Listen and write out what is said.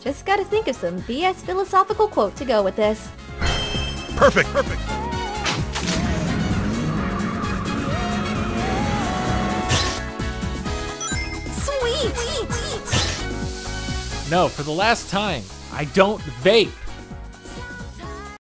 Just gotta think of some BS philosophical quote to go with this. Perfect, perfect. Sweet! No, for the last time, I don't vape.